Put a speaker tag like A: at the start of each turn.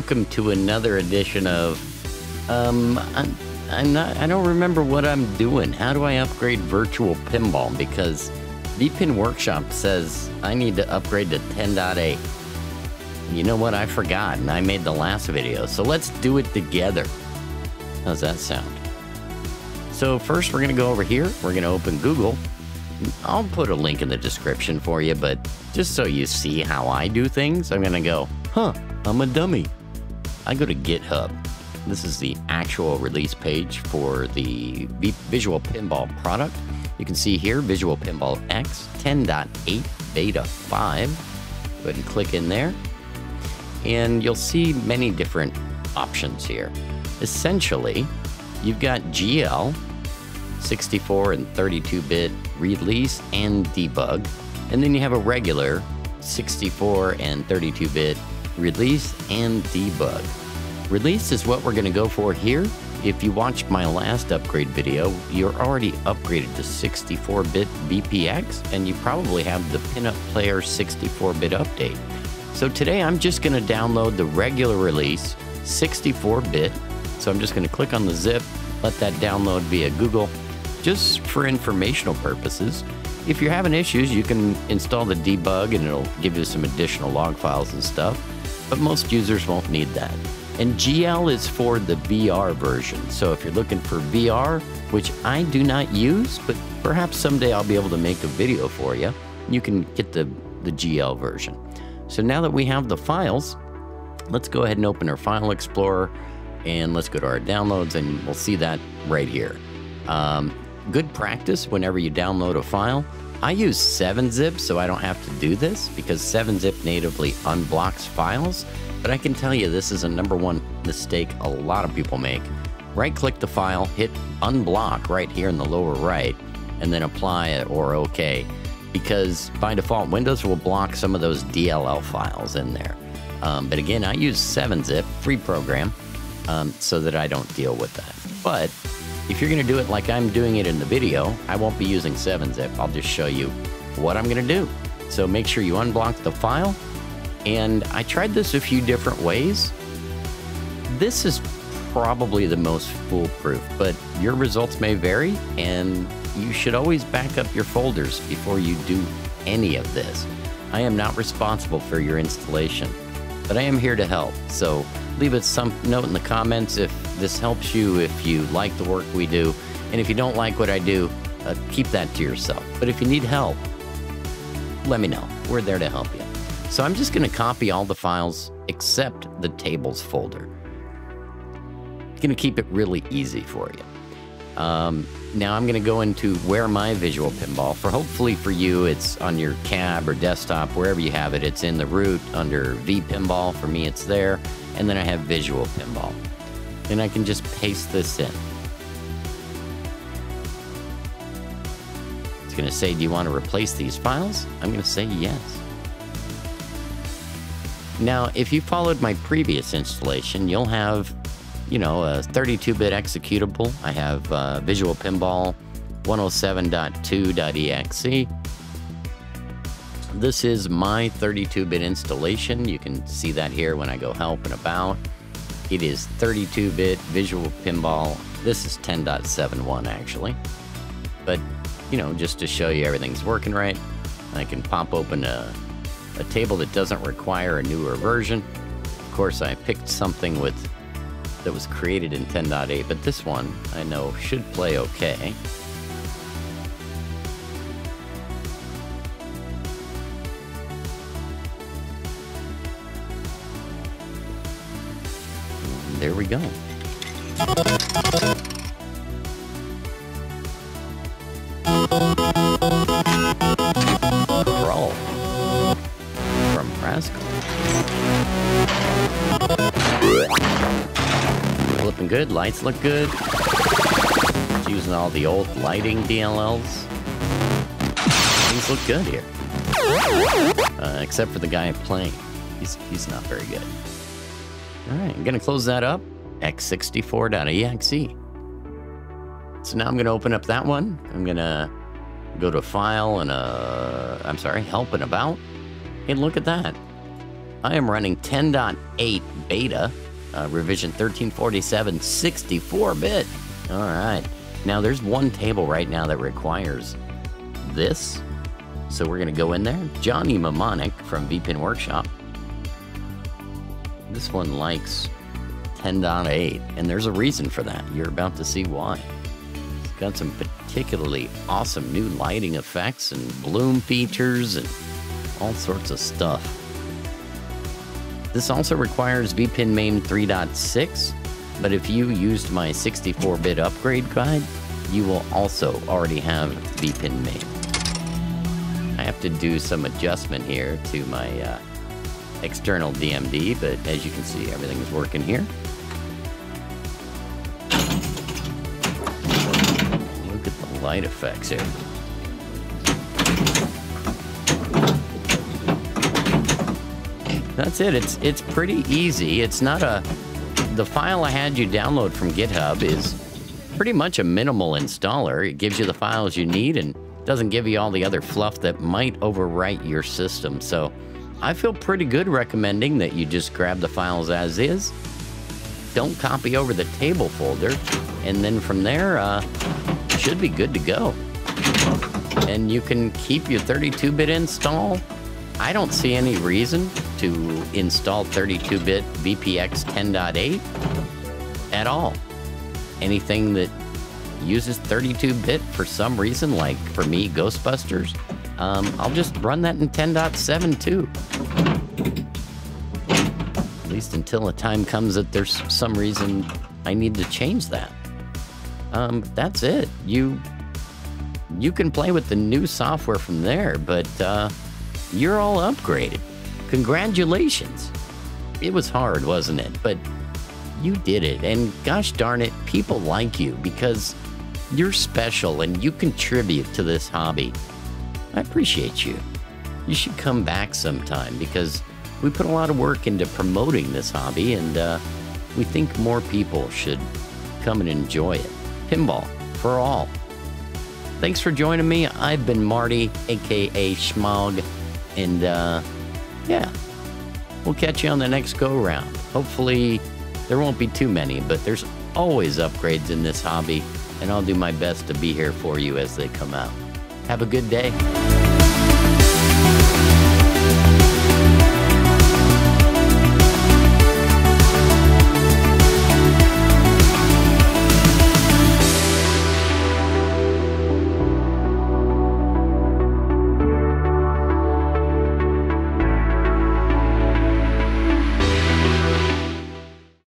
A: welcome to another edition of. Um, I'm, I'm not. I don't remember what I'm doing. How do I upgrade virtual pinball? Because VPin Workshop says I need to upgrade to 10.8. You know what? I forgot, and I made the last video. So let's do it together. How's that sound? So first, we're gonna go over here. We're gonna open Google. I'll put a link in the description for you, but just so you see how I do things, I'm gonna go, huh, I'm a dummy. I go to GitHub. This is the actual release page for the Visual Pinball product. You can see here Visual Pinball X 10.8 Beta 5. Go ahead and click in there, and you'll see many different options here. Essentially, you've got GL, 64 and 32 bit release and debug, and then you have a regular 64 and 32 bit release and debug. Release is what we're going to go for here. If you watched my last upgrade video, you're already upgraded to 64 bit VPX, and you probably have the Pinup Player 64 bit update. So today I'm just going to download the regular release 64 bit. So I'm just going to click on the zip, let that download via Google, just for informational purposes. If you're having issues, you can install the debug and it'll give you some additional log files and stuff, but most users won't need that. And GL is for the VR version. So if you're looking for VR, which I do not use, but perhaps someday I'll be able to make a video for you, you can get the, the GL version. So now that we have the files, let's go ahead and open our File Explorer and let's go to our downloads and we'll see that right here. Um, good practice whenever you download a file. I use 7-zip so I don't have to do this because 7-zip natively unblocks files. But I can tell you this is a number one mistake a lot of people make. Right click the file, hit unblock right here in the lower right, and then apply it or OK. Because by default, Windows will block some of those DLL files in there. Um, but again, I use 7-zip, free program, um, so that I don't deal with that. But if you're going to do it like I'm doing it in the video, I won't be using 7-zip. I'll just show you what I'm going to do. So make sure you unblock the file. And I tried this a few different ways. This is probably the most foolproof, but your results may vary, and you should always back up your folders before you do any of this. I am not responsible for your installation, but I am here to help. So leave us some note in the comments if this helps you, if you like the work we do, and if you don't like what I do, uh, keep that to yourself. But if you need help, let me know. We're there to help you. So I'm just going to copy all the files except the tables folder. Going to keep it really easy for you. Um, now I'm going to go into where my visual pinball for hopefully for you it's on your cab or desktop wherever you have it it's in the root under V pinball for me it's there and then I have visual pinball and I can just paste this in. It's going to say do you want to replace these files? I'm going to say yes. Now, if you followed my previous installation, you'll have, you know, a 32-bit executable. I have uh, Visual Pinball 107.2.exe. This is my 32-bit installation. You can see that here when I go help and about. It is 32-bit Visual Pinball. This is 10.71 actually. But, you know, just to show you everything's working right, I can pop open a a table that doesn't require a newer version. Of course, I picked something with that was created in 10.8, but this one I know should play okay. There we go. Crawl from Rascal. Looking good, lights look good. It's using all the old lighting DLLs. Things look good here. Uh, except for the guy playing. He's, he's not very good. Alright, I'm gonna close that up. x64.exe. So now I'm gonna open up that one. I'm gonna go to File and, uh, I'm sorry, Help and About. And look at that. I am running 10.8 beta, uh, revision 1347, 64 bit. All right. Now, there's one table right now that requires this. So we're going to go in there. Johnny Mnemonic from VPin Workshop. This one likes 10.8, and there's a reason for that. You're about to see why. It's got some particularly awesome new lighting effects and bloom features and all sorts of stuff. This also requires VPinMAME 3.6, but if you used my 64-bit upgrade guide, you will also already have VPinMAME. I have to do some adjustment here to my uh, external DMD, but as you can see, everything is working here. Look at the light effects here. That's it. It's it's pretty easy. It's not a the file I had you download from GitHub is pretty much a minimal installer. It gives you the files you need and doesn't give you all the other fluff that might overwrite your system. So I feel pretty good recommending that you just grab the files as is. Don't copy over the table folder, and then from there, uh, should be good to go. And you can keep your 32-bit install I don't see any reason to install 32-bit VPX 10.8 at all. Anything that uses 32-bit for some reason, like for me, Ghostbusters, um, I'll just run that in 10.7 too. Least until a time comes that there's some reason I need to change that. Um, that's it. You you can play with the new software from there, but uh, you're all upgraded. Congratulations. It was hard, wasn't it? But you did it. And gosh darn it, people like you because you're special and you contribute to this hobby. I appreciate you. You should come back sometime because we put a lot of work into promoting this hobby and uh, we think more people should come and enjoy it. Pinball for all. Thanks for joining me. I've been Marty, aka Schmog. And uh, yeah, we'll catch you on the next go round. Hopefully, there won't be too many, but there's always upgrades in this hobby, and I'll do my best to be here for you as they come out. Have a good day.